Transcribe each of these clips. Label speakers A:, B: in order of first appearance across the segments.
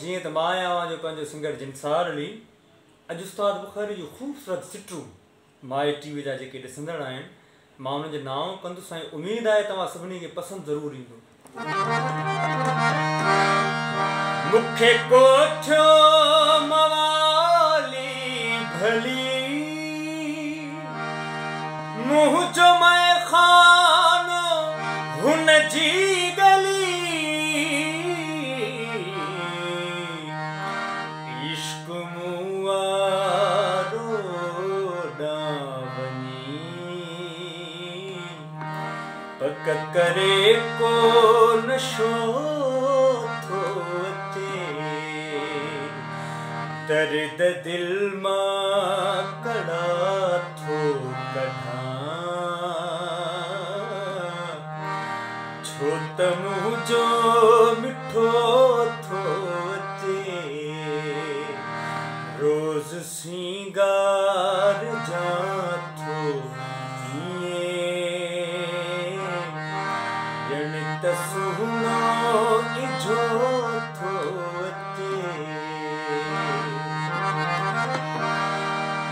A: جيئن ته مان پنهنجو سنگر علي. اڄ خوبصورت سٽرو مائي ٽي وي جا جيڪي ڏسندڙ آهن مان هنن جو نام ڪندس ۽ اميد آهي توهان سڀني کي پسند ضرور ايندو پڪ ڪري ڪو نشو ٿو اچي درد دل مان ڪڙا ٿو ڪڍان ڇو ته منهنجو مٺو ٿو اچي روز سنگار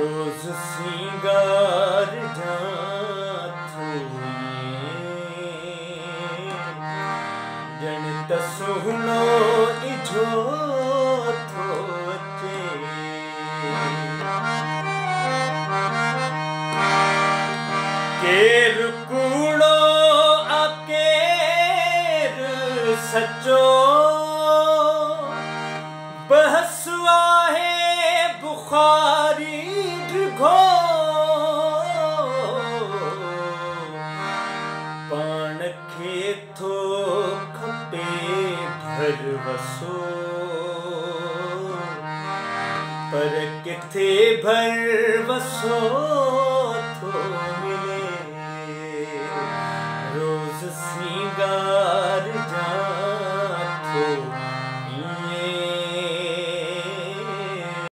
A: روز سنگار ڄڻ ته سهڻو اجو ٿو اچي ڪير ڪوڙو ڪير سچو بحث آهي بکاري भर पर किथे भर बसो थोड़ा